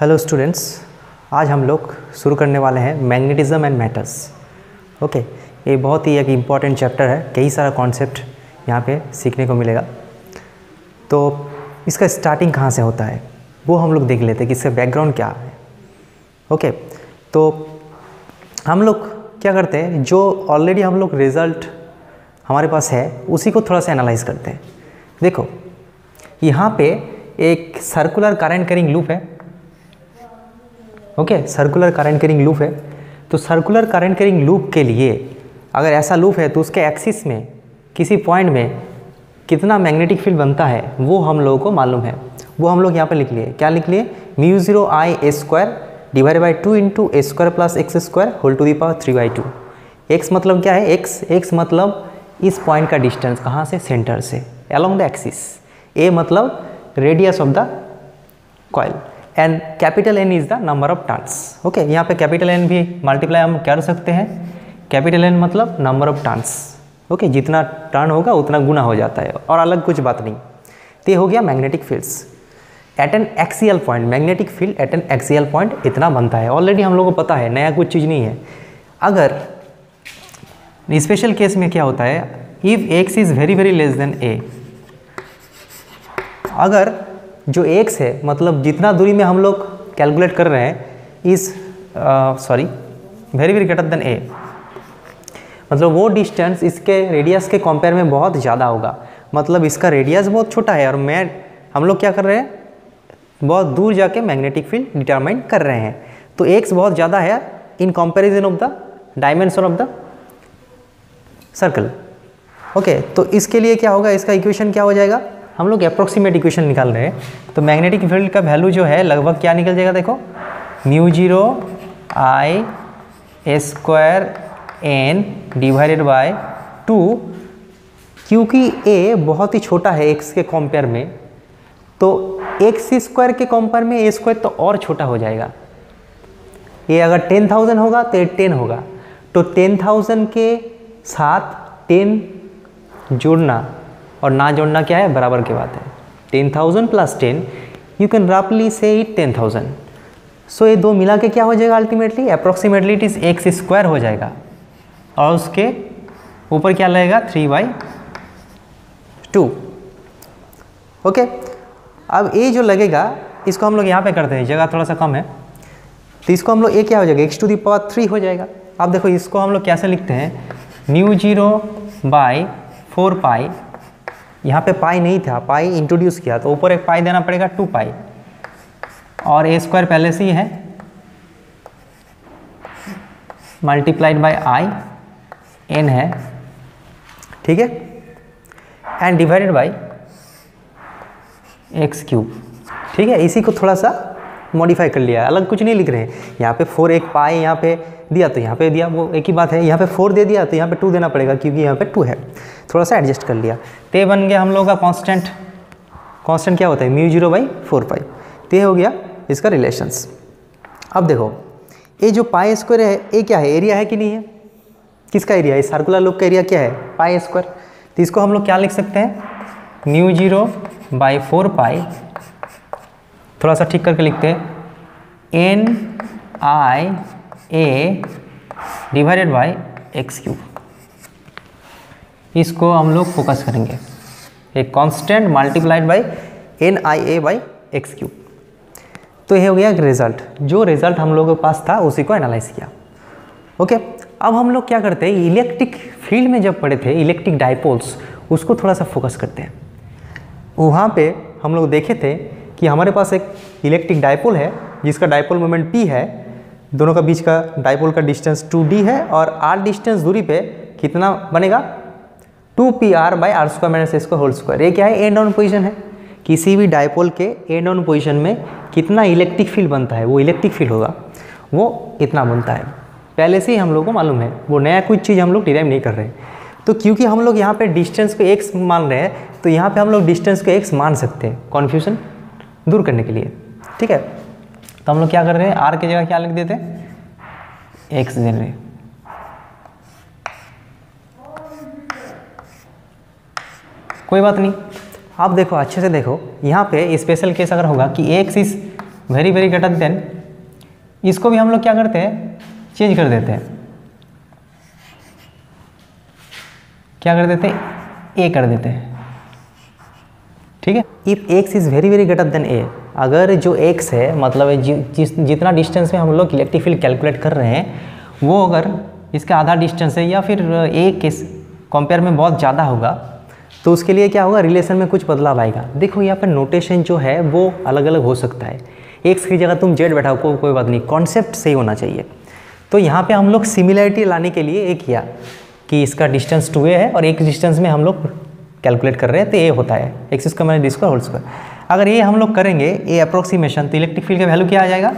Hello students आज हम लोग शुरू करने वाले हैं मैग्नेटिज्म एंड मैटर्स ओके ये बहुत ही एक इंपॉर्टेंट चैप्टर है। कई सारा कॉन्सेप्ट यहाँ पे सीखने को मिलेगा। तो इसका स्टार्टिंग कहाँ से होता है? वो हम लोग देख लेते हैं कि इसका बैकग्राउंड क्या है। ओके तो हम लोग क्या करते हैं? जो ऑलरेडी हम लोग रिज़ल्ट हमारे पास है, उसी को थोड़ा सा एनालाइज करते हैं। देखो, यहाँ पे एक सर्कुलर करंट करिंग लूप है। Okay circular current carrying loop है। तो सर्कुलर करंट करिंग लूप के लिए अगर ऐसा लूप है तो उसके एक्सिस में, किसी पॉइंट में कितना मैग्नेटिक फ़ील्ड बनता है, वो हम लोगों को मालूम है। वो हम लोग यहाँ पर लिख लिए। क्या लिख लिए? Mu zero I A square divide by two into A square plus X square whole to the power three by two X मतलब क्या है? एक्स एक्स मतलब इस पॉइंट का डिस्टेंस कहाँ से? सेंटर से। अलोंग द एक्सिस ए मतलब radius of the coil and capital N is the number of turns okay यहाँ पे कैपिटल एन भी मल्टीप्लाई हम कर सकते हैं। कैपिटल एन मतलब नंबर ऑफ़ टर्न्स ओके जितना टर्न होगा, उतना गुना हो जाता है। और अलग कुछ बात नहीं। तो हो गया magnetic fields at an axial point magnetic field at an axial point इतना बनता है। ऑलरेडी हम लोगों को पता है, नया कुछ चीज़ नहीं है। अगर स्पेशल केस में क्या होता है? If X is very very less than A अगर जो एक्स है मतलब जितना दूरी में हम लोग कैलकुलेट कर रहे हैं इस sorry very very greater than A मतलब वो डिस्टेंस इसके रेडियस के कंपेयर में बहुत ज़्यादा होगा। मतलब इसका रेडियस बहुत छोटा है और मैं, हम लोग क्या कर रहे हैं? बहुत दूर जाके मैग्नेटिक फ़ील्ड डिटरमाइन कर रहे हैं। तो एक्स बहुत ज़्यादा है in comparison of the dimension of the circle okay तो इसके लिए क्या होगा? इसका इक्वेशन क्या हो जाएगा? हम लोग अप्रोक्सीमेट इक्वेशन निकाल रहे हैं। तो मैग्नेटिक फ़ील्ड का वैल्यू जो है, लगभग क्या निकल जाएगा देखो? Mu zero I square N divided by two क्योंकि ए बहुत ही छोटा है एक्स के कंपेयर में तो एक्स स्क्वायर के कंपेयर में ए स्क्वायर तो और छोटा हो जाएगा। ये अगर टेन थाउज़ेंड होगा तो ये टेन होगा। तो टेन थाउज़ेंड के साथ टेन जोड़ना और ना जोड़ना क्या है? बराबर की बात है। Ten thousand plus ten you can रफली से इट टेन थाउज़ेंड सो ये दो मिला के क्या हो जाएगा ultimately approximately it is X square हो जाएगा। और उसके ऊपर क्या लगेगा? थ्री बाई टू ओके अब ये जो लगेगा, इसको हम लोग यहाँ पे करते हैं जगह थोड़ा सा कम है। तो इसको हम लोग ए क्या हो जाएगा? X to the power three हो जाएगा। अब देखो, इसको हम लोग कैसे लिखते हैं? Mu zero by four pi यहाँ पे पाई नहीं था, पाई इंट्रोड्यूस किया तो ऊपर एक पाई देना पड़ेगा टू पाई। और ए स्क्वायर पहले से ही है। मल्टीप्लाइड बाय आई एन है। ठीक है? And divided by X cube ठीक है? इसी को थोड़ा सा मॉडिफाई कर लिया। अलग कुछ नहीं लिख रहे हैं। यहाँ पे फोर एक पाए यहाँ पे दिया तो यहाँ पे दिया, वो एक ही बात है, यहाँ पे फोर दे दिया तो यहाँ पे टू देना पड़ेगा, क्योंकि यहाँ पे टू है। थोड़ा सा एडजस्ट कर लिया। ते बन गया हम लोग का कांस्टेंट कांस्टेंट क्या होता है? Mu zero by four pi ते हो गया इसका रिलेशंस अब देखो, ये जो पाए स्क्वायर है, ये क्या है? एरिया है कि नहीं है? किसका एरिया है? सर्कुलर लूप का एरिया क्या है? पाए स्क्वायर तो इसको हम लोग क्या लिख सकते हैं? Mu zero by four pi थोड़ा सा ठीक करके लिखते हैं। N I A divided by X cube इसको हम लोग फोकस करेंगे। एक constant multiplied by N I A by X cube तो ये हो गया रिज़ल्ट जो रिज़ल्ट हम लोगों के पास था, उसी को एनालाइज किया। ओके अब हम लोग क्या करते हैं? इलेक्ट्रिक फ़ील्ड में जब पढ़े थे इलेक्ट्रिक डाइपोल्स उसको थोड़ा सा फोकस करते हैं। वहाँ पे हम लोग देखे थे कि हमारे पास एक इलेक्ट्रिक डाइपोल है, जिसका डाइपोल मोमेंट पी है दोनों का बीच का डाइपोल का डिस्टेंस टू डी है और आर डिस्टेंस दूरी पे कितना बनेगा? Two P R by R square minus square whole square ये क्या है? एंड ऑन पोजिशन है। किसी भी डाइपोल के एंड ऑन पोजिशन में कितना इलेक्ट्रिक फ़ील्ड बनता है, वो इलेक्ट्रिक फ़ील्ड होगा। वो इतना बनता है। पहले से ही हम लोग को मालूम है, वो नया कुछ चीज़ हम लोग डिराइव नहीं कर रहे तो क्योंकि हम लोग यहाँ पे डिस्टेंस को एक्स मान रहे हैं तो यहाँ पे हम लोग डिस्टेंस को एक्स मान सकते हैं। कॉन्फ्यूजन दूर करने के लिए। ठीक है? तो हम लोग क्या कर रहे हैं? आर की जगह क्या लिख देते? एक्स दे रहे कोई बात नहीं। आप देखो, अच्छे से देखो। यहाँ पे स्पेशल केस अगर होगा कि X is very very greater than इसको भी हम लोग क्या करते हैं? चेंज कर देते हैं। क्या कर देते हैं? ए कर देते हैं। ठीक है? If X is very very greater than A अगर जो एक्स है मतलब जि, जिस जितना डिस्टेंस में हम लोग इलेक्ट्रिक फ़ील्ड कैलकुलेट कर रहे हैं वो अगर इसका आधा डिस्टेंस है या फिर ए के कंपेयर में बहुत ज़्यादा होगा तो उसके लिए क्या होगा? रिलेशन में कुछ बदलाव आएगा। देखो यहाँ पर नोटेशन जो है वो अलग अलग हो सकता है। एक्स की जगह तुम जेड बैठाओ को, कोई बात नहीं कॉन्सेप्ट सही होना चाहिए। तो यहाँ पे हम लोग सिमिलैरिटी लाने के लिए एक किया कि इसका डिस्टेंस टू ए है और एक डिस्टेंस में हम लोग कैलकुलेट कर रहे हैं तो ए होता है एक्स इसका मैंने स्क्वायर होल स्क्वायर अगर ये हम लोग करेंगे ए अप्रोक्सीमेशन तो इलेक्ट्रिक फ़ील्ड का वैल्यू क्या आ जाएगा?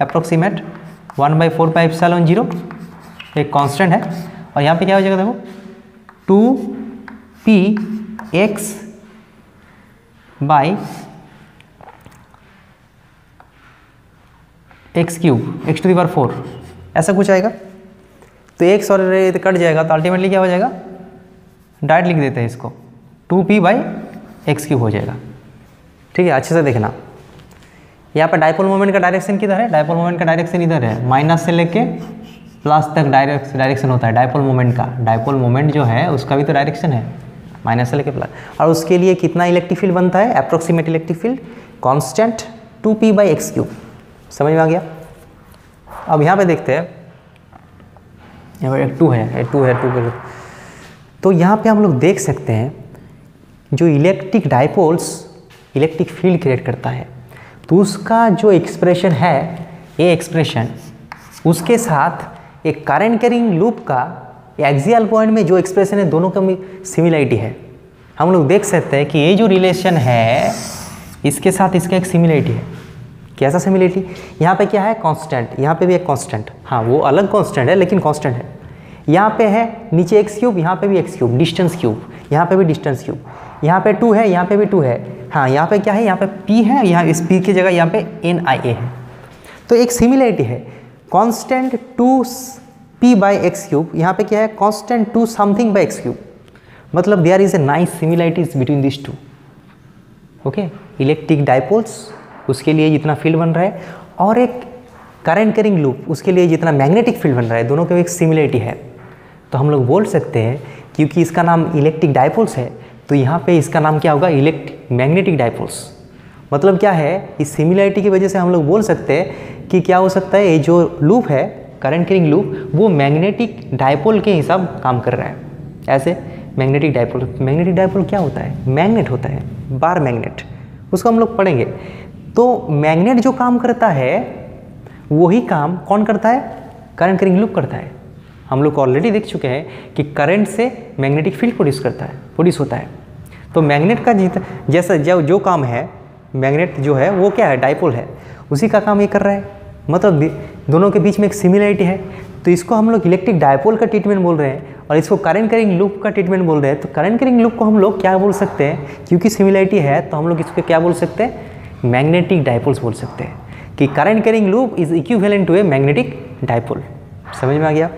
Approximate one by four by seven zero एक कॉन्स्टेंट है, और यहाँ पे क्या हो जाएगा देखो? Two P X by X cube X to the four ऐसा कुछ आएगा? तो एक्स और तो कट जाएगा तो अल्टीमेटली क्या हो जाएगा? डायरेक्ट लिख देते हैं इसको। Two P by X cube हो जाएगा। ठीक है, अच्छे से देखना। यहाँ पर डायपोल मोमेंट का डायरेक्शन किधर है? डायपोल मोमेंट का डायरेक्शन इधर है। माइनस से लेके प्लस तक डायरेक्ट डायरेक्शन होता है। डायपोल मोमेंट का। डायपोल मोमेंट जो है, उसका भी तो डायरेक्शन है। माइनस से लेके प्लस और उसके लिए कितना इलेक्ट्रिक फ़ील्ड बनता है? Approximate electric field constant two P by X cube समझ में आ गया? अब यहाँ पे देखते हैं। यहाँ पर एक टू है। टू है टू तो यहाँ पे हम लोग देख सकते हैं जो electric dipoles electric field create करता है तो उसका जो एक्सप्रेशन है, ये एक्सप्रेशन उसके साथ एक करंट कैरिंग लूप का एक्जियल पॉइंट में जो एक्सप्रेशन है, दोनों का सिमिलरिटी है। हम लोग देख सकते हैं कि ये जो रिलेशन है, इसके साथ इसका एक सिमिलरिटी है। कैसा सिमिलरिटी यहाँ पे क्या है? कांस्टेंट यहाँ पे भी एक कांस्टेंट हाँ वो अलग कांस्टेंट है, लेकिन कांस्टेंट है। यहाँ पे है नीचे एक्स क्यूब यहाँ पे भी एक्स क्यूब डिस्टेंस क्यूब यहाँ पे भी डिस्टेंस क्यूब यहाँ पे टू है, यहाँ पे भी टू है। हाँ यहाँ पे क्या है? यहाँ पे पी है, यहाँ इस पी की जगह यहाँ पे एन आई ए है। तो एक सिमिलरिटी है। Constant two P by X cube यहाँ पे क्या है? Constant to something by X cube मतलब there is a nice similarities between this two okay electric dipoles उसके लिए जितना फ़ील्ड बन रहा है, और एक करंट करिंग लूप उसके लिए जितना मैग्नेटिक फ़ील्ड बन रहा है, दोनों के एक सिमिलरिटी है। तो हम लोग बोल सकते हैं, क्योंकि इसका नाम इलेक्ट्रिक डाइपोल्स है तो यहाँ पे इसका नाम क्या होगा? इलेक्ट मैग्नेटिक डाइपोल्स मतलब क्या है? इस सिमिलरिटी की वजह से हम लोग बोल सकते हैं कि क्या हो सकता है? ये जो लूप है करंट करिंग लूप वो मैग्नेटिक डाइपोल के हिसाब काम कर रहा है। ऐसे मैग्नेटिक डाइपोल मैग्नेटिक डाइपोल क्या होता है? मैग्नेट होता है बार मैग्नेट उसको हम लोग पढ़ेंगे। तो मैग्नेट जो काम करता है, वही काम कौन करता है? करंट करिंग लूप करता है। हम लोग ऑलरेडी देख चुके हैं कि करंट से मैग्नेटिक फ़ील्ड प्रोड्यूस करता है प्रोड्यूस होता है। तो मैग्नेट का जित, जैसा जो जो काम है मैग्नेट जो है, वो क्या है? डाइपोल है। उसी का काम ये कर रहा है। मतलब दोनों के बीच में एक सिमिलरिटी है। तो इसको हम लोग इलेक्ट्रिक डायपोल का ट्रीटमेंट बोल रहे हैं और इसको करंट करिंग लूप का ट्रीटमेंट बोल रहे हैं। तो करंट करिंग लूप को हम लोग क्या बोल सकते हैं? क्योंकि सिमिलरिटी है तो हम लोग इसको क्या बोल सकते हैं? मैग्नेटिक डायपोल्स बोल सकते हैं कि current carrying loop is equivalent to a magnetic dipole समझ में आ गया?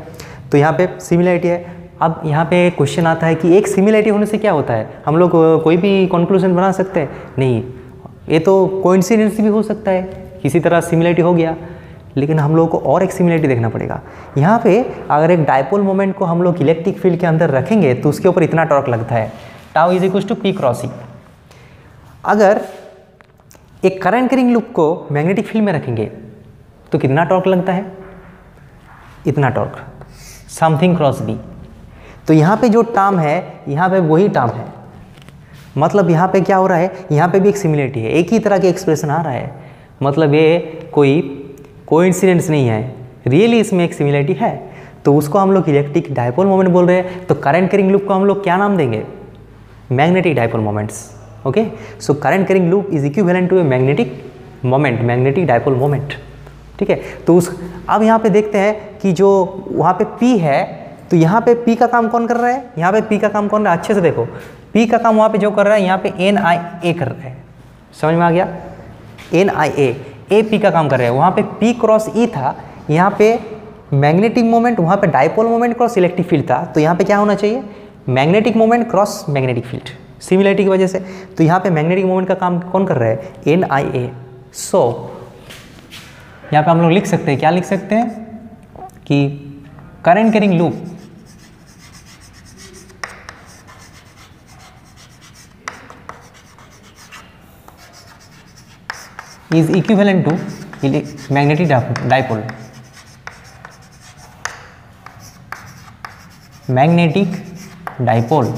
तो यहाँ पे सिमिलरिटी है। अब यहाँ पे क्वेश्चन आता है कि एक सिमिलरिटी होने से क्या होता है? हम लोग कोई भी कंक्लूजन बना सकते हैं? नहीं। ये तो कोइंसिडेंस भी हो सकता है। किसी तरह सिमिलरिटी हो गया। लेकिन हम लोग को और एक सिमिलरिटी देखना पड़ेगा। यहाँ पे अगर एक डायपोल मोमेंट को हम लोग इलेक्ट्रिक फ़ील्ड के अंदर रखेंगे तो उसके ऊपर इतना टॉर्क लगता है। Tau is equal to P crossing अगर एक करंट करिंग लूप को मैग्नेटिक फ़ील्ड में रखेंगे तो कितना टॉर्क लगता है? इतना टॉर्क समथिंग क्रॉस बी तो यहाँ पे जो टर्म है, यहाँ पे वही टर्म है। मतलब यहाँ पे क्या हो रहा है? यहाँ पे भी एक सिमिलरिटी है। एक ही तरह के एक्सप्रेशन आ रहा है। मतलब ये कोई कोइंसिडेंस नहीं है। रियली इसमें एक सिमिलरिटी है। तो उसको हम लोग इलेक्ट्रिक डायपोल मोमेंट बोल रहे हैं। तो करंट करिंग लूप को हम लोग क्या नाम देंगे? Magnetic dipole moments okay so current carrying loop is equivalent to a magnetic moment magnetic dipole moment ठीक है? तो उस, अब यहाँ पे देखते हैं कि जो वहाँ पे P है तो यहाँ पे P का काम कौन कर रहा है? यहाँ पे P का काम कौन रहा है? अच्छे से देखो। P का काम वहाँ पे जो कर रहा है, यहाँ पे एन आई ए कर रहा है। समझ में आ गया? N I a a p का काम कर रहा है। वहाँ पे P क्रॉस ई था, यहाँ पे मैग्नेटिक मोमेंट वहाँ पे dipole moment cross electric field था। तो यहाँ पे क्या होना चाहिए? Magnetic moment cross magnetic field similarity की वजह से। तो यहाँ पे मैग्नेटिक मोमेंट का काम कौन कर रहा है? एन आई ए सो यहाँ पे हम लोग लिख सकते हैं। क्या लिख सकते हैं? कि current carrying loop is equivalent to magnetic dipole magnetic dipole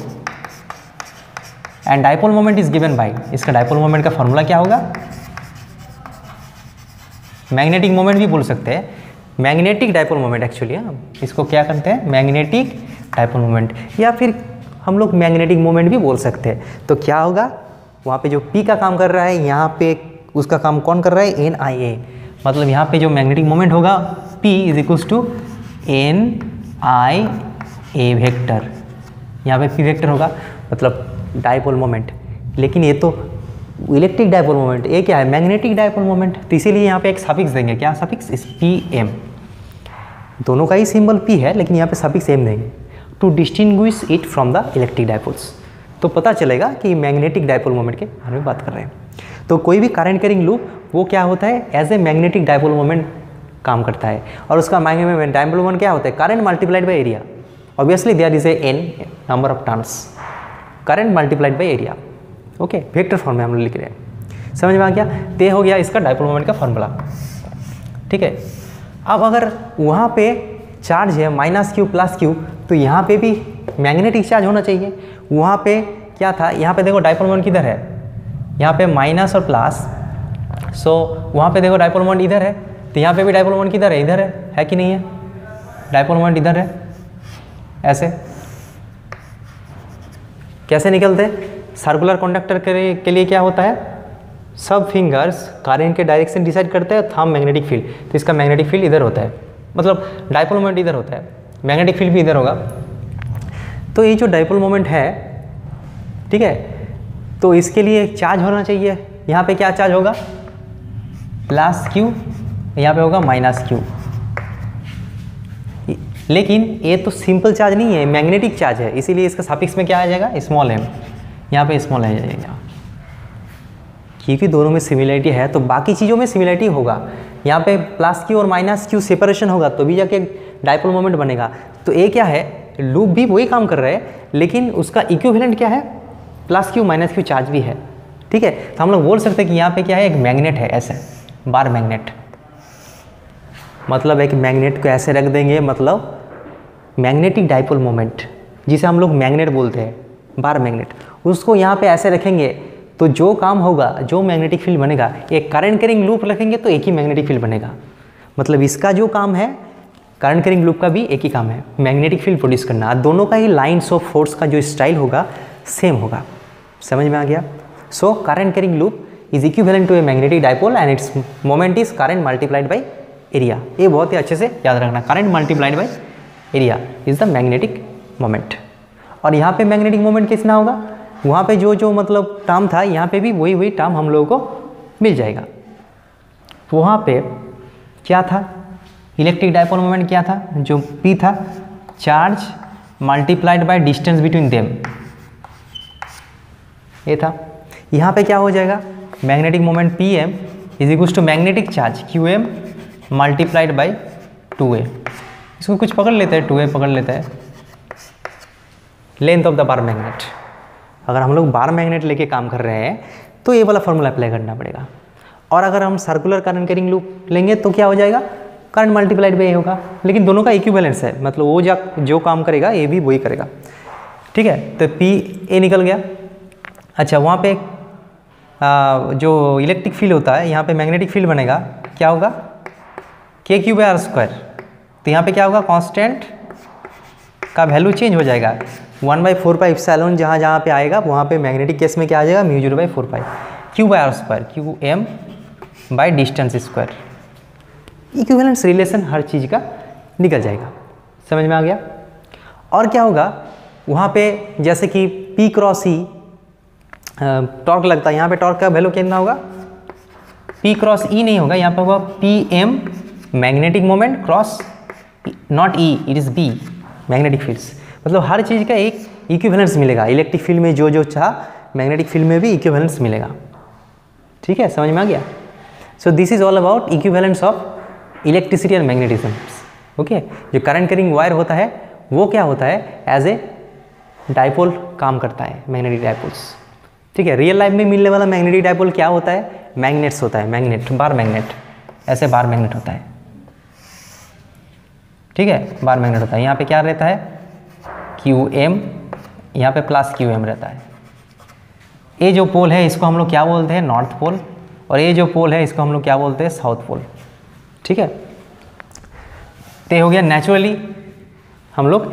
and dipole moment is given by इसका डाइपोल मोमेंट का फॉर्मूला क्या होगा? मैग्नेटिक मोमेंट भी बोल सकते हैं। मैग्नेटिक डाइपोल मोमेंट एक्चुअली हम इसको क्या करते हैं? मैग्नेटिक डाइपोल मोमेंट या फिर हम लोग मैग्नेटिक मोमेंट भी बोल सकते हैं। तो क्या होगा? वहाँ पे जो पी का काम कर रहा है, यहाँ पे उसका काम कौन कर रहा है? एन आई ए मतलब यहाँ पे जो मैग्नेटिक मोमेंट होगा P is equals to N I A vector यहाँ पे पी वेक्टर होगा मतलब डाइपोल मोमेंट लेकिन ये तो इलेक्ट्रिक डायपोल मोमेंट, ये क्या है? Magnetic dipole moment. तो इसीलिए यहाँ पे एक सफिक्स देंगे। क्या सफिक्स? इस पी एम दोनों का ही सिंबल पी है, लेकिन यहाँ पे सफिक्स एम देंगे to distinguish it from the electric dipoles तो पता चलेगा कि मैग्नेटिक डायपोल मोमेंट के बारे में बात कर रहे हैं। तो कोई भी करंट कैरिंग लूप वो क्या होता है? As a magnetic dipole moment काम करता है। और उसका मैग्नेटिक डाइपोल मोमेंट क्या होता है? Current multiplied by area obviously there is a N number of turns current multiplied by area okay vector form में हम लोग लिख रहे हैं समझ में आ गया? ते हो गया इसका डाइपोल मोमेंट का फॉर्मूला ठीक है? अब अगर वहाँ पे चार्ज है माइनस क्यू प्लस क्यू तो यहाँ पे भी मैग्नेटिक चार्ज होना चाहिए। वहाँ पे क्या था? यहाँ पे देखो डाइपोल मोमेंट किधर है? यहाँ पे माइनस और प्लस सो वहाँ पे देखो डाइपोल मोमेंट इधर है तो यहाँ पे भी डाइपोल मोमेंट किधर है? इधर है। है कि नहीं है? डाइपोल मोमेंट इधर है। ऐसे। कैसे निकलते? सर्कुलर कंडक्टर के लिए क्या होता है? सब फिंगर्स करेंट के डायरेक्शन डिसाइड करते हैं थम मैग्नेटिक फ़ील्ड तो इसका मैग्नेटिक फ़ील्ड इधर होता है। मतलब डाइपोल मोमेंट इधर होता है। मैग्नेटिक फ़ील्ड भी इधर होगा। तो ये जो डाइपोल मोमेंट है, ठीक है? तो इसके लिए चार्ज होना चाहिए। यहाँ पे क्या चार्ज होगा? प्लस क्यू यहाँ पे होगा माइनस क्यू लेकिन ये तो सिंपल चार्ज नहीं है मैग्नेटिक चार्ज है। इसीलिए इसका सफिक्स में क्या आ जाएगा? स्मॉल एम यहाँ पे स्मॉल आ जाएगा क्योंकि दोनों में सिमिलरिटी है तो बाकी चीज़ों में सिमिलरिटी होगा। यहाँ पे प्लस क्यू और माइनस क्यू सेपरेशन होगा तो भी जाके डाइपोल मोमेंट बनेगा। तो ये क्या है? लूप भी वही काम कर रहे हैं, लेकिन उसका इक्विवेलेंट क्या है? Plus Q minus Q charge भी है। ठीक है? तो हम लोग बोल सकते हैं कि यहाँ पे क्या है? एक मैग्नेट है, ऐसे। बार मैग्नेट मतलब एक मैग्नेट को ऐसे रख देंगे मतलब मैग्नेटिक डाइपोल मोमेंट जिसे हम लोग मैग्नेट बोलते हैं। बार मैग्नेट उसको यहाँ पे ऐसे रखेंगे तो जो काम होगा, जो मैग्नेटिक फ़ील्ड बनेगा, एक करंट करिंग लूप रखेंगे तो एक ही मैग्नेटिक फ़ील्ड बनेगा। मतलब इसका जो काम है करंट करिंग लूप का भी एक ही काम है मैग्नेटिक फ़ील्ड प्रोड्यूस करना। दोनों का ही लाइन्स ऑफ़ फोर्स का जो स्टाइल होगा सेम होगा। समझ में आ गया? So current carrying loop is equivalent to a magnetic dipole and its moment is current multiplied by area ये बहुत ही अच्छे से याद रखना। Current multiplied by area is the magnetic moment और यहाँ पे मैग्नेटिक मोमेंट कितना होगा? वहाँ पे जो जो मतलब टर्म था, यहाँ पे भी वही वही टर्म हम लोगों को मिल जाएगा। वहाँ पे क्या था? इलेक्ट्रिक डाइपोल मोमेंट क्या था? जो पी था charge multiplied by distance between them ये था। यहाँ पे क्या हो जाएगा? Magnetic moment P M is equals to magnetic charge Q M multiplied by two A इसको कुछ पकड़ लेते हैं टू ए पकड़ लेते हैं। Length of the bar magnet अगर हम लोग बार मैग्नेट लेके काम कर रहे हैं तो ये वाला फॉर्मूला अप्लाई करना पड़ेगा। और अगर हम सर्कुलर करंट कैरिंग लूप लेंगे तो क्या हो जाएगा? करंट मल्टीप्लाइड बाई होगा। लेकिन दोनों का इक्विवेलेंस है। मतलब वो जा जो काम करेगा ये भी वही करेगा। ठीक है? तो पी ए निकल गया। अच्छा वहाँ पे आ, जो इलेक्ट्रिक फ़ील्ड होता है यहाँ पे मैग्नेटिक फ़ील्ड बनेगा। क्या होगा? K Q by are square तो यहाँ पे क्या होगा? कांस्टेंट का वैल्यू चेंज हो जाएगा। One by four pi epsilon जहाँ जहाँ पे आएगा, वहाँ पे मैग्नेटिक केस में क्या आ जाएगा? Mu zero by four pi Q by R square Q M by distance square equivalence relation हर चीज़ का निकल जाएगा। समझ में आ गया? और क्या होगा? वहाँ पे जैसे कि पी क्रॉस ई टॉर्क लगता है। यहाँ पे टॉर्क का वैल्यू कितना होगा? पी क्रॉस ई नहीं होगा। यहाँ पे होगा P M magnetic moment cross not E it is B magnetic fields मतलब हर चीज़ का एक इक्विवेलेंस मिलेगा। इलेक्ट्रिक फ़ील्ड में जो जो चाह मैग्नेटिक फ़ील्ड में भी इक्विवेलेंस मिलेगा। ठीक है? समझ में आ गया? So this is all about equivalence of electricity and magnetism okay जो करंट करिंग वायर होता है, वो क्या होता है? एज ए डाइपोल काम करता है मैग्नेटिक डाइपोल्स ठीक है? रियल लाइफ में मिलने वाला मैग्नेटिक डाइपोल क्या होता है? मैग्नेट्स होता है। मैग्नेट बार मैग्नेट ऐसे बार मैग्नेट होता है। ठीक है? बार मैग्नेट होता है। यहाँ पे क्या रहता है? क्यू एम यहाँ पर प्लस क्यू एम रहता है। ये जो पोल है, इसको हम लोग क्या बोलते हैं? नॉर्थ पोल और ये जो पोल है, इसको हम लोग क्या बोलते हैं? साउथ पोल ठीक है? तो हो गया नेचुरली हम लोग,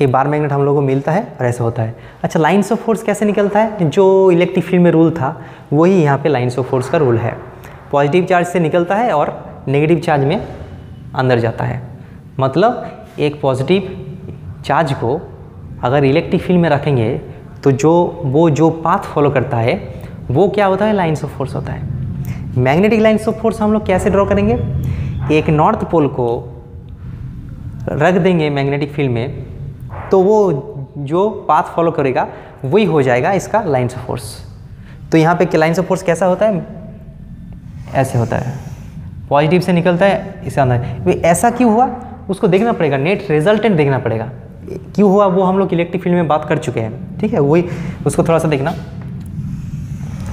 एक बार मैग्नेट हम लोग को मिलता है और ऐसा होता है। अच्छा लाइन्स ऑफ़ फोर्स कैसे निकलता है? जो इलेक्ट्रिक फ़ील्ड में रूल था, वही यहाँ पे लाइन्स ऑफ़ फोर्स का रूल है। पॉजिटिव चार्ज से निकलता है और नेगेटिव चार्ज में अंदर जाता है। मतलब एक पॉजिटिव चार्ज को अगर इलेक्ट्रिक फ़ील्ड में रखेंगे तो जो, वो जो पाथ फॉलो करता है, वो क्या होता है? लाइन्स ऑफ़ फोर्स होता है। मैग्नेटिक लाइन्स ऑफ़ फोर्स हम लोग कैसे ड्रॉ करेंगे? एक नॉर्थ पोल को रख देंगे मैग्नेटिक फ़ील्ड में तो वो जो पाथ फॉलो करेगा, वही हो जाएगा इसका लाइन्स ऑफ़ फोर्स तो यहाँ पे लाइन्स ऑफ़ फोर्स कैसा होता है? ऐसे होता है। पॉजिटिव से निकलता है, इसे अंदर। ऐसा क्यों हुआ? उसको देखना पड़ेगा। नेट रिजल्टेंट देखना पड़ेगा। क्यों हुआ वो हम लोग इलेक्ट्रिक फ़ील्ड में बात कर चुके हैं। ठीक है, वही उसको थोड़ा सा देखना।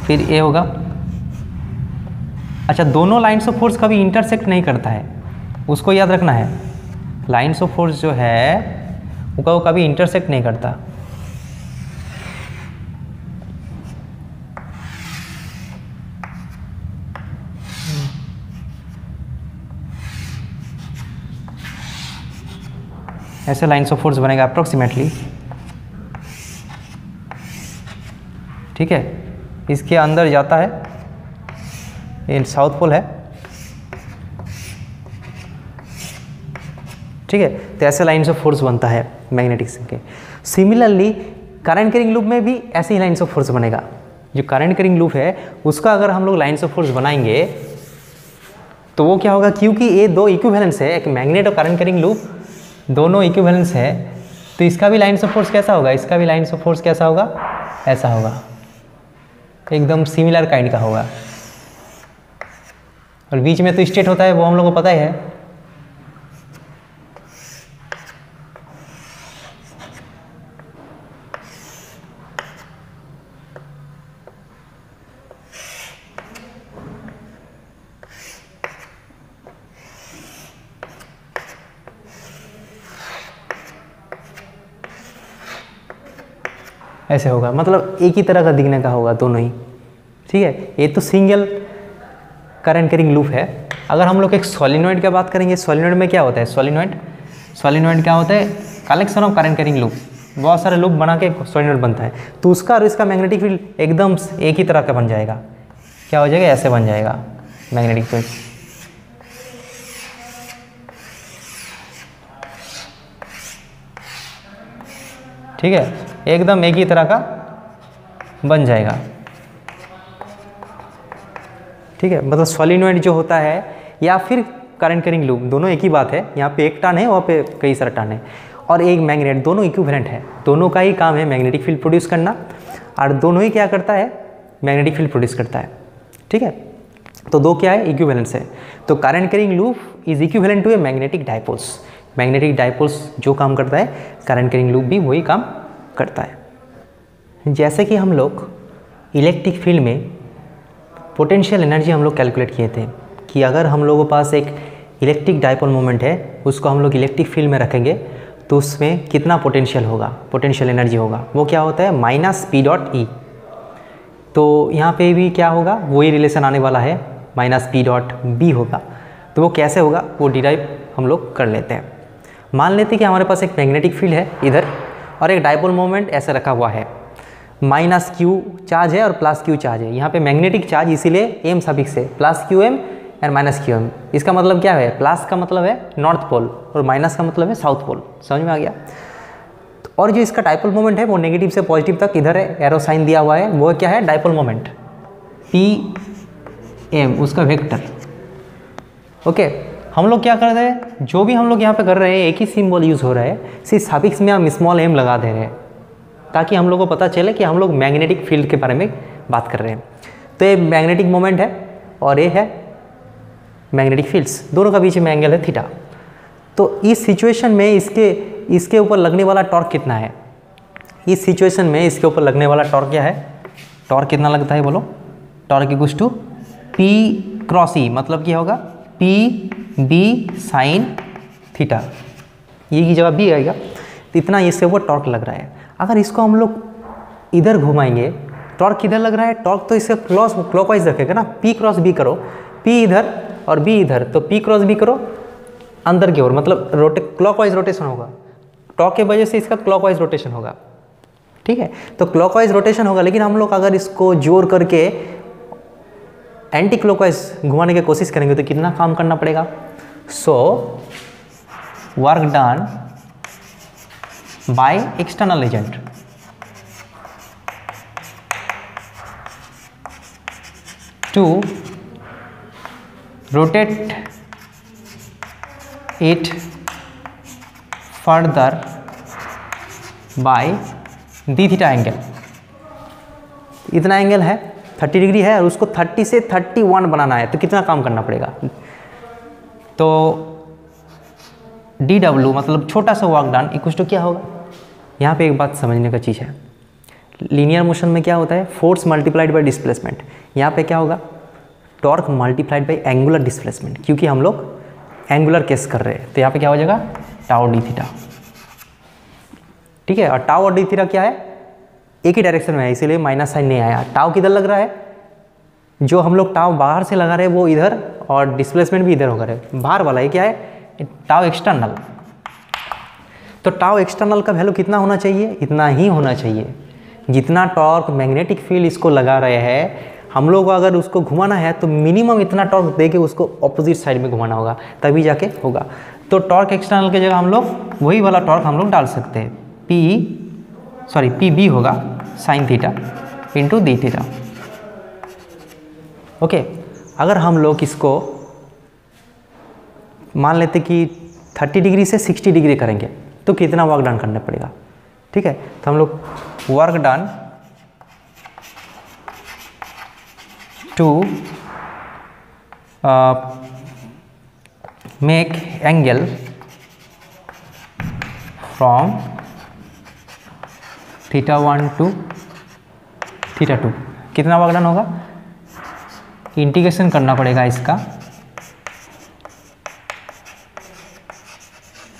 फिर ये होगा। अच्छा दोनों लाइन्स ऑफ़ फोर्स कभी इंटरसेक्ट नहीं करता है। उसको याद रखना है। लाइन्स ऑफ़ फोर्स जो है, वो कभी इंटरसेक्ट नहीं करता। ऐसे लाइन्स ऑफ़ फोर्स बनेगा अप्रोक्सीमेटली ठीक है? इसके अंदर जाता है। ये साउथ पोल है। ठीक है? तो ऐसे लाइन्स ऑफ़ फोर्स बनता है मैग्नेटिक के। सिमिलरली करंट करिंग लूप में भी ऐसे ही लाइन्स ऑफ़ फोर्स बनेगा। जो करंट करिंग लूप है, उसका अगर हम लोग लाइन्स ऑफ़ फोर्स बनाएँगे तो वो क्या होगा? क्योंकि ये दो इक्विवेलेंस है, एक मैग्नेट और करंट करिंग लूप दोनों इक्विवेलेंस है तो इसका भी लाइन्स ऑफ़ फोर्स कैसा होगा? इसका भी लाइन्स ऑफ़ फोर्स कैसा होगा? ऐसा होगा। एकदम सिमिलर काइंड का होगा। और बीच में तो स्टेट होता है, वो हम लोग को पता ही है। ऐसे होगा। मतलब एक ही तरह का दिखने का होगा दोनों ही। ठीक है? ये तो सिंगल करंट करिंग लूप है। अगर हम लोग एक सोलिनोइड की बात करेंगे सोलिनोइड में क्या होता है? सोलिनोइड सोलिनोइड क्या होता है? Collection of current carrying loop बहुत सारे लूप बना के सोलिनोइड बनता है। तो उसका और इसका मैग्नेटिक फ़ील्ड एकदम एक ही तरह का बन जाएगा। क्या हो जाएगा? ऐसे बन जाएगा। मैग्नेटिक फ़ील्ड ठीक है? एकदम एक ही तरह का बन जाएगा। ठीक है मतलब सॉलिनोइड जो होता है या फिर करंट करिंग लूप दोनों एक ही बात है। यहाँ पे एक टन है, वहाँ पे कई सारे टन है। और एक मैग्नेट दोनों इक्विवेलेंट है। दोनों का ही काम है मैग्नेटिक फ़ील्ड प्रोड्यूस करना। और दोनों ही क्या करता है? मैग्नेटिक फ़ील्ड प्रोड्यूस करता है। ठीक है? तो दो क्या है? इक्विवेलेंस है। तो current carrying loop is equivalent to a magnetic dipoles magnetic dipoles जो काम करता है करंट करिंग लूप भी वही काम करता है। जैसे कि हम लोग इलेक्ट्रिक फ़ील्ड में पोटेंशियल एनर्जी हम लोग कैलकुलेट किए थे कि अगर हम लोगों के पास एक इलेक्ट्रिक डाइपोल मोमेंट है, उसको हम लोग इलेक्ट्रिक फ़ील्ड में रखेंगे तो उसमें कितना पोटेंशियल होगा? पोटेंशियल एनर्जी होगा। वो क्या होता है? माइनस पी डॉट ई तो यहाँ पे भी क्या होगा? वही रिलेशन आने वाला है। माइनस पी डॉट बी होगा। तो वो कैसे होगा? वो डिराइव हम लोग कर लेते हैं। मान लेते हैं कि हमारे पास एक मैग्नेटिक फ़ील्ड है, इधर। और एक डाइपोल मोमेंट ऐसे रखा हुआ है। माइनस क्यू चार्ज है और प्लस क्यू चार्ज है। यहाँ पे मैग्नेटिक चार्ज इसीलिए एम सबिक्स है। Plus Q M and minus Q M इसका मतलब क्या है? प्लस का मतलब है नॉर्थ पोल और माइनस का मतलब है साउथ पोल समझ में आ गया? और जो इसका डाइपोल मोमेंट है वो नेगेटिव से पॉजिटिव तक इधर है। एरो साइन दिया हुआ है। वो क्या है? डाइपोल मोमेंट पी एम उसका वेक्टर ओके हम लोग क्या कर रहे हैं? जो भी हम लोग यहाँ पे कर रहे हैं, एक ही सिंबल यूज़ हो रहा है। सिर्फ़ सबिक्स में हम स्मॉल एम लगा दे रहे हैं, ताकि हम लोग को पता चले कि हम लोग मैग्नेटिक फ़ील्ड के बारे में बात कर रहे हैं। तो ये मैग्नेटिक मोमेंट है और ये है मैग्नेटिक फील्ड्स दोनों का बीच में एंगल है थीटा तो इस सिचुएशन में इसके इसके ऊपर लगने वाला टॉर्क कितना है? इस सिचुएशन में इसके ऊपर लगने वाला टॉर्क क्या है? टॉर्क कितना लगता है बोलो? Torque equals to P cross E मतलब क्या होगा? पी बी साइन थीटा ये की जगह बी आएगा। तो इतना इससे वो टॉर्क लग रहा है। अगर इसको हम लोग इधर घुमाएँगे टॉर्क किधर लग रहा है? टॉर्क तो इससे क्लॉस क्लॉकवाइज रखेगा ना। पी क्रॉस बी करो। पी इधर और बी इधर। तो पी क्रॉस बी करो। अंदर की ओर मतलब रोटे क्लॉकवाइज रोटेशन होगा। टॉर्क के वजह से इसका क्लॉकवाइज रोटेशन होगा। ठीक है? तो क्लॉकवाइज रोटेशन होगा। लेकिन हम लोग अगर इसको ज़ोर करके एंटी क्लॉकवाइज घुमाने की कोशिश करेंगे तो कितना काम करना पड़ेगा? So work done by external agent to rotate it further by D theta angle इतना एंगल है 30 डिग्री है और उसको 30 से 31 बनाना है तो कितना काम करना पड़ेगा? तो डी डब्ल्यू मतलब छोटा सा वर्क डन इक्व टू क्या होगा? यहाँ पे एक बात समझने का चीज़ है। लीनियर मोशन में क्या होता है? फोर्स मल्टीप्लाइड बाई डिस्प्लेसमेंट यहाँ पे क्या होगा? Torque multiplied by angular displacement क्योंकि हम लोग एंगुलर केस कर रहे हैं। तो यहाँ पे क्या हो जाएगा? टाओ डी थीटा ठीक है? और टाओ और डी थीटा क्या है? एक ही डायरेक्शन में है, इसीलिए माइनस साइन नहीं आया। टाओ किधर लग रहा है? जो हम लोग टाव बाहर से लगा रहे हैं, वो इधर और डिस्प्लेसमेंट भी इधर होगा रहे बाहर वाला ये क्या है? टाव एक्सटर्नल तो टाव एक्सटर्नल का वैल्यू कितना होना चाहिए? इतना ही होना चाहिए। जितना टॉर्क मैग्नेटिक फ़ील्ड इसको लगा रहे हैं, हम लोग को अगर उसको घुमाना है तो मिनिमम इतना टॉर्क दे के उसको ऑपोजिट साइड में घुमाना होगा, तभी जाके होगा। तो टॉर्क एक्सटर्नल की जगह हम लोग, वही वाला टॉर्क हम लोग डाल सकते हैं। पी सॉरी पी बी होगा sine theta into D theta okay, अगर हम लोग इसको मान लेते कि 30 डिग्री से 60 डिग्री करेंगे तो कितना वर्क डन करना पड़ेगा? ठीक है तो हम लोग work done to make angle from theta one to theta two कितना वर्क डन होगा? इंटीग्रेशन करना पड़ेगा इसका।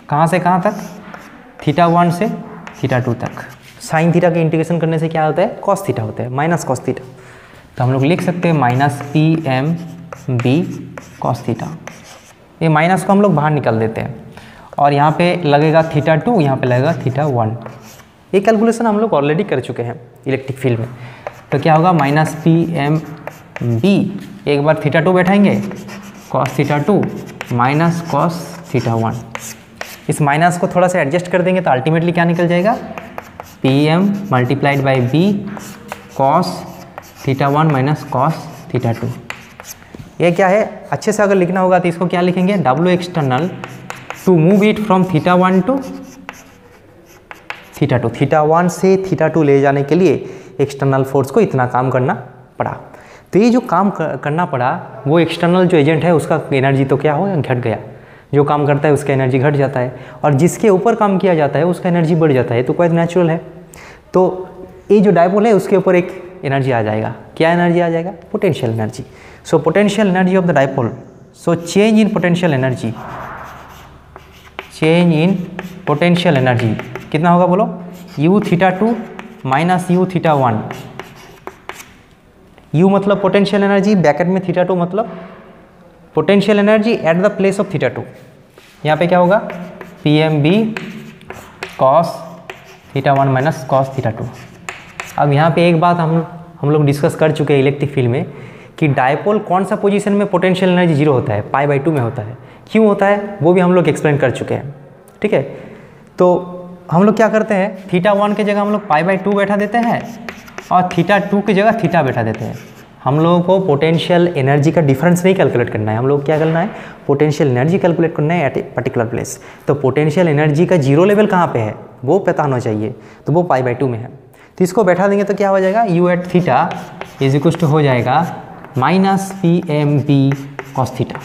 कहाँ से, कहाँ तक? थीटा वन से थीटा टू तक। साइन थीटा के इंटीग्रेशन करने से क्या होता है? कॉस थीटा होता है, माइनस कॉस थीटा। तो हम लोग लिख सकते हैं minus P M B cos theta. ये माइनस को हम लोग बाहर निकाल देते हैं। और यहाँ पे लगेगा थीटा टू, यहाँ पे लगेगा थीटा वन। ये कैलकुलेशन हम लोग ऑलरेडी कर चुके हैं इलेक्ट्रिक फ़ील्ड में। तो क्या होगा? माइनस पी एम बी एक बार theta two बैठाएँगे। Cos theta two minus cos theta one इस माइनस को थोड़ा सा एडजस्ट कर देंगे तो अल्टीमेटली क्या निकल जाएगा? P M multiplied by B cos theta one minus cos theta two ये क्या है? अच्छे से अगर लिखना होगा तो इसको क्या लिखेंगे? W external to move it from theta one to theta two theta one से थीटा टू ले जाने के लिए एक्सटर्नल फोर्स को इतना काम करना पड़ा। तो ये जो काम करना पड़ा, वो एक्सटर्नल जो एजेंट है, उसका एनर्जी तो क्या हो, घट गया। जो काम करता है, उसका एनर्जी घट जाता है। और जिसके ऊपर काम किया जाता है, उसका एनर्जी बढ़ जाता है। तो क्वाइट नेचुरल है। तो ये जो डायपोल है, उसके ऊपर एक एनर्जी आ जाएगा। क्या एनर्जी आ जाएगा? Potential energy so potential energy of the dipole so change in potential energy change in potential energy कितना होगा बोलो? U theta two minus U theta one U मतलब पोटेंशियल एनर्जी बैकेट में थीटा टू मतलब potential energy at the place of theta two यहाँ पे क्या होगा? P M B cos theta one minus cos theta two अब यहाँ पे एक बात हम हम लोग डिस्कस कर चुके हैं इलेक्ट्रिक फ़ील्ड में कि डायपोल कौन सा पोजीशन में पोटेंशियल एनर्जी ज़ीरो होता है? पाई बाई टू में होता है। क्यों होता है? वो भी हम लोग एक्सप्लेन कर चुके हैं। ठीक है? तो हम लोग क्या करते हैं? थीटा वन के जगह हम लोग पाई बाई टू बैठा देते हैं। और थीटा टू की जगह थीटा बैठा देते हैं। हम लोगों को पोटेंशियल एनर्जी का डिफरेंस नहीं कैलकुलेट करना है। हम लोग क्या करना है? पोटेंशियल एनर्जी कैलकुलेट करना है एट ए पर्टिकुलर प्लेस तो पोटेंशियल एनर्जी का ज़ीरो लेवल कहाँ पे है? वो पता होना चाहिए। तो वो पाई बाई टू में है। तो इसको बैठा देंगे तो क्या हो जाएगा? U at theta is equals to हो जाएगा minus P M B cos theta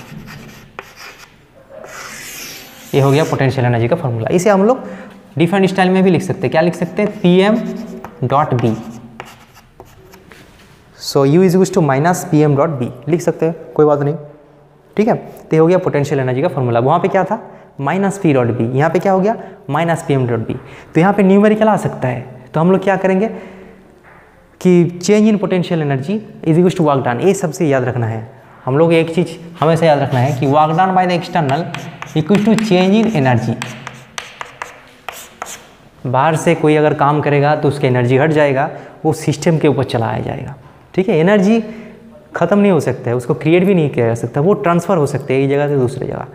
ये हो गया पोटेंशियल एनर्जी का फॉर्मूला इसे हम लोग डिफरेंट स्टाइल में भी लिख सकते हैं। क्या लिख सकते हैं? P M dot B so U is to minus P M dot B लिख सकते हैं, कोई बात नहीं। ठीक है? तो ये हो गया पोटेंशियल एनर्जी का फॉर्मूला वहाँ पे क्या था? माइनस पी डॉट बी यहाँ पे क्या हो गया? Minus P M dot B तो यहाँ पे न्यूमेरिकल आ सकता है। तो हम लोग क्या करेंगे? कि change in potential energy is equal to work done ये सबसे याद रखना है। हम लोग एक चीज़ हमेशा याद रखना है कि work done by the external equal to change in energy बाहर से कोई अगर काम करेगा तो उसकी एनर्जी हट जाएगा, वो सिस्टम के ऊपर चलाया जाएगा। ठीक है एनर्जी ख़त्म नहीं हो सकता है उसको क्रिएट भी नहीं किया जा सकता वो ट्रांसफ़र हो सकते हैं एक जगह से दूसरी जगह।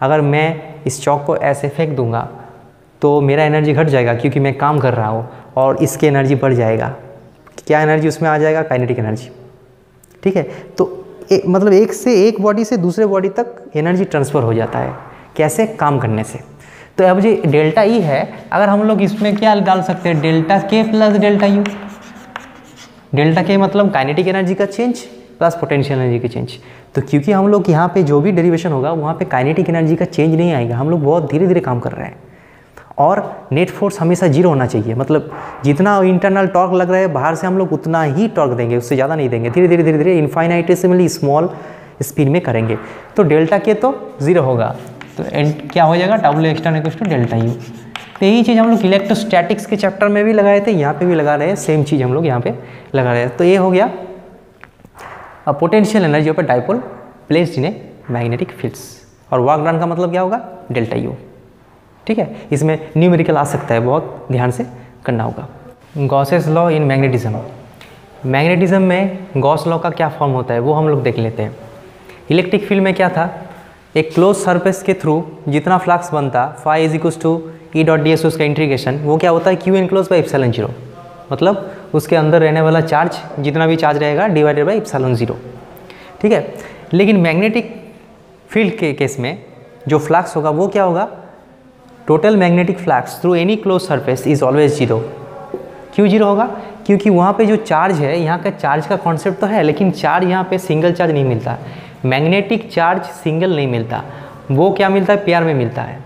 अगर मैं इस चौक को ऐसे फेंक दूँगा तो मेरा एनर्जी घट जाएगा क्योंकि मैं काम कर रहा हूँ और इसकी एनर्जी बढ़ जाएगा। क्या एनर्जी उसमें आ जाएगा? काइनेटिक एनर्जी ठीक है तो ए, मतलब एक से एक बॉडी से दूसरे बॉडी तक एनर्जी ट्रांसफ़र हो जाता है कैसे? काम करने से। तो अब जो डेल्टा ई है अगर हम लोग इसमें क्या डाल सकते हैं? Delta K plus delta U delta के मतलब काइनेटिक एनर्जी का चेंज प्लस पोटेंशियल एनर्जी का चेंज। तो क्योंकि हम लोग यहाँ पे जो भी डेरिवेशन होगा, वहाँ पे काइनेटिक एनर्जी का चेंज नहीं आएगा। हम लोग बहुत धीरे धीरे काम कर रहे हैं। और नेट फोर्स हमेशा ज़ीरो होना चाहिए। मतलब जितना इंटरनल टॉर्क लग रहा है, बाहर से हम लोग उतना ही टॉर्क देंगे, उससे ज़्यादा नहीं देंगे। धीरे धीरे धीरे धीरे इन्फाइनाइटेसिमली स्मॉल स्पीड में करेंगे। तो डेल्टा के तो ज़ीरो होगा। तो एंड क्या हो जाएगा? W external to delta U तो यही चीज़ हम लोग इलेक्ट्रोस्टैटिक्स के चैप्टर में भी लगाए थे, यहाँ पे भी लगा रहे हैं सेम चीज़ हम लोग यहाँ पे लगा रहे हैं। तो ये हो गया अब potential energy of dipole placed in a magnetic fields और वर्क डन का मतलब क्या होगा? डेल्टा यू ठीक है? इसमें न्यूमेरिकल आ सकता है बहुत ध्यान से करना होगा। Gauss's law in magnetism magnetism में गॉस लॉ का क्या फॉर्म होता है, वो हम लोग देख लेते हैं। इलेक्ट्रिक फ़ील्ड में क्या था? एक क्लोज सरफेस के थ्रू जितना फ्लक्स बनता five is equals to E dot D S उसका इंट्रीगेशन वो क्या होता है? Q enclose by epsilon zero मतलब उसके अंदर रहने वाला चार्ज जितना भी चार्ज रहेगा डिवाइडेड बाई इप्सलन ज़ीरो ठीक है? लेकिन मैग्नेटिक फ़ील्ड के केस में जो फ्लक्स होगा, वो क्या होगा? Total magnetic flux through any close surface is always zero क्यों ज़ीरो होगा? क्योंकि वहाँ पे जो चार्ज है, यहाँ का चार्ज का कॉन्सेप्ट तो है, लेकिन चार्ज यहाँ पे सिंगल चार्ज नहीं मिलता. मैग्नेटिक चार्ज सिंगल नहीं मिलता. वो क्या मिलता है? पेयर में मिलता है.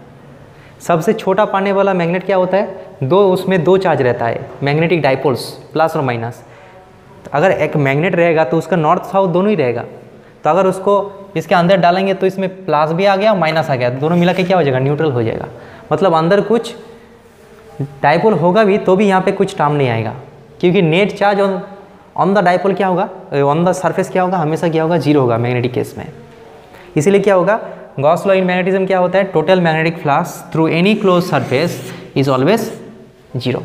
सबसे छोटा पाने वाला मैग्नेट क्या होता है? दो, उसमें दो चार्ज रहता है मैग्नेटिक डाइपोल्स प्लस और माइनस अगर एक मैग्नेट रहेगा तो उसका नॉर्थ साउथ दोनों ही रहेगा। तो अगर उसको इसके अंदर डालेंगे तो इसमें प्लस भी आ गया माइनस आ गया। दोनों मिला के क्या हो जाएगा? न्यूट्रल हो जाएगा। मतलब अंदर कुछ डाइपोल होगा भी तो भी यहाँ पे कुछ टाम नहीं आएगा। क्योंकि net charge on on the dipole क्या होगा? ऑन द सरफेस क्या होगा? हमेशा क्या होगा? ज़ीरो होगा मैग्नेटिक केस में। इसीलिए क्या होगा? गॉस लॉ इन मैग्नेटिज्म क्या होता है? Total magnetic flux through any close surface is always zero